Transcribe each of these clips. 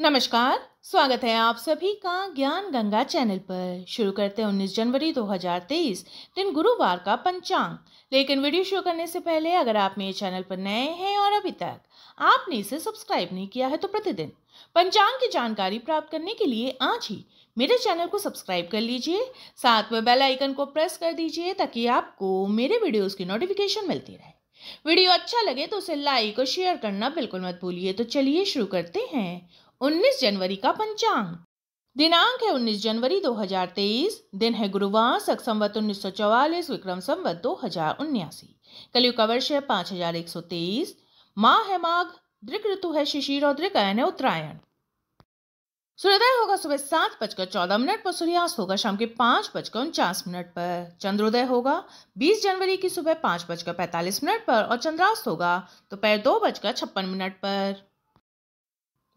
नमस्कार, स्वागत है आप सभी का ज्ञान गंगा चैनल पर। शुरू करते हैं 19 जनवरी 2023 दिन गुरुवार का पंचांग। लेकिन वीडियो शुरू करने से पहले अगर आप मेरे चैनल पर नए हैं और अभी तक आपने इसे सब्सक्राइब नहीं किया है तो प्रतिदिन पंचांग की जानकारी प्राप्त करने के लिए आज ही मेरे चैनल को सब्सक्राइब कर लीजिए, साथ में बेल आइकन को प्रेस कर दीजिए ताकि आपको मेरे वीडियोस की नोटिफिकेशन मिलती रहे। वीडियो अच्छा लगे तो उसे लाइक और शेयर करना बिल्कुल मत भूलिए। तो चलिए शुरू करते हैं। 19 जनवरी का पंचांग। दिनांक है 19 जनवरी 2023 दिन है गुरुवार सक संवत उन्नीस सौ चौवालीस, विक्रम संवत दो हज़ार कलयुग का वर्ष है पाँच हज़ार एक सौ तेईस। माह है माघ, दृक ऋतु है शिशिर और दृकायन है उत्तरायण। सूर्योदय होगा सुबह सात बजकर चौदह मिनट पर, सूर्यास्त होगा शाम के पाँच बजकर उनचास मिनट पर। चंद्रोदय होगा बीस जनवरी की सुबह पाँच बजकर पैंतालीस मिनट पर और चंद्रास्त होगा दोपहर दो बजकर छप्पन मिनट पर।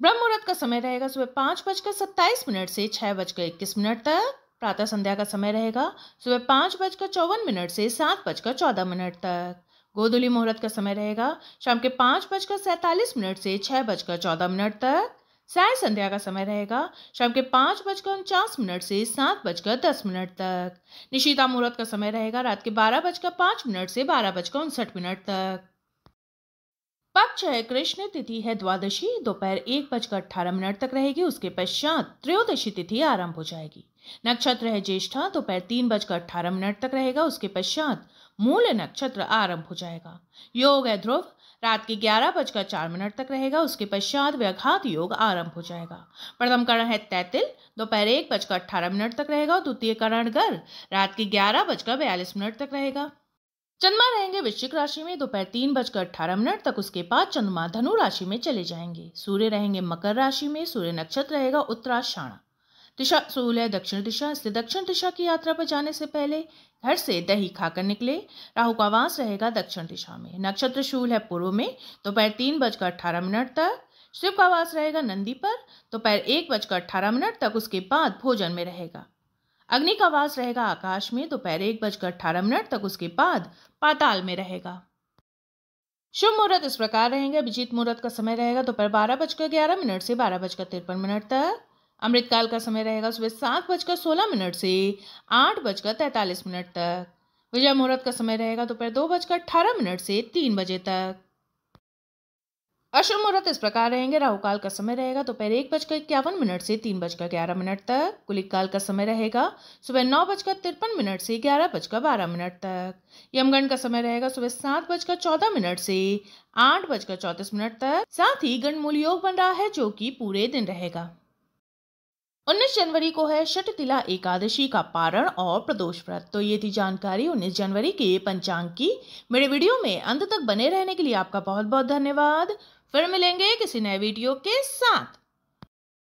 ब्रह्म मुहूर्त का समय रहेगा सुबह पाँच बजकर सत्ताईस मिनट से छः बजकर इक्कीस मिनट तक। प्रातः संध्या का समय रहेगा सुबह पाँच बजकर चौवन मिनट से सात बजकर चौदह मिनट तक। गोधुली मुहूर्त का समय रहेगा शाम के पाँच बजकर सैंतालीस मिनट से छः बजकर चौदह मिनट तक। साय संध्या का समय रहेगा शाम के पाँच बजकर उनचास मिनट से सात बजकर दस मिनट तक। निशिता मुहूर्त का समय रहेगा रात के बारह बजकर पाँच मिनट से बारह बजकर उनसठ मिनट तक। है कृष्ण तिथि है द्वादशी, दोपहर एक बजकर अट्ठारह मिनट तक रहेगी, उसके पश्चात त्रयोदशी तिथि आरंभ हो जाएगी। नक्षत्र है ज्येष्ठा, दोपहर तीन बजकर अट्ठारह मिनट तक रहेगा, उसके पश्चात मूल नक्षत्र आरंभ हो जाएगा। योग है ध्रुव, रात के ग्यारह बजकर चार मिनट तक रहेगा, उसके पश्चात व्याघात योग आरंभ हो जाएगा। प्रथम करण है तैतिल दोपहर एक बजकर अट्ठारह मिनट तक रहेगा और द्वितीय करण गर रात के ग्यारह बजकर बयालीस मिनट तक रहेगा। चंद्रमा रहेंगे वृश्चिक राशि में, दोपहर तीन बजकर अट्ठारह मिनट तक उसके बाद चंद्रमा धनु राशि में चले जाएँगे। सूर्य रहेंगे मकर राशि में, सूर्य नक्षत्र रहेगा उत्तराषाढ़ा दिशा सूल है दक्षिण दिशा, इसलिए दक्षिण दिशा की यात्रा पर जाने से पहले घर से दही खाकर निकले। राहु का वास रहेगा दक्षिण दिशा में। नक्षत्र शूल है पूर्व में, दोपहर तीन बजकर अठारह मिनट तक। शिव का वास रहेगा नंदी पर, दोपहर एक बजकर अठारह मिनट तक उसके बाद भोजन में रहेगा। अग्नि का वास रहेगा आकाश में, दोपहर एक बजकर अठारह मिनट तक उसके बाद पाताल में रहेगा। शुभ मुहूर्त इस प्रकार रहेंगे। अभिजीत मुहूर्त का समय रहेगा दोपहर बारह बजकर ग्यारह मिनट से बारह बजकर तिरपन मिनट तक। अमृतकाल का समय रहेगा सुबह सात बजकर सोलह मिनट से आठ बजकर तैंतालीस मिनट तक। विजय मुहूर्त का समय रहेगा दोपहर दो बजकर अट्ठारह मिनट से तीन बजे तक। अशुभ मुहूर्त इस प्रकार रहेंगे। राहु काल का समय रहेगा, दोपहर एक बजकर इक्यावन मिनट से तीन बजकर ग्यारह मिनट तक। कुलिक काल का समय रहेगा, सुबह नौ बजकर तिरपन मिनट से ग्यारह बजकर बारह मिनट तक। यमगण का समय रहेगा, सुबह सात बजकर चौदह मिनट से आठ बजकर चौतीस मिनट तक। साथ ही गणमूल योग बन रहा है, जो कि पूरे दिन रहेगा। 19 जनवरी को है शट तिला एकादशी का पारण और प्रदोष व्रत। तो ये थी जानकारी 19 जनवरी के पंचांग की। मेरे वीडियो में अंत तक बने रहने के लिए आपका बहुत बहुत धन्यवाद। फिर मिलेंगे किसी नए वीडियो के साथ।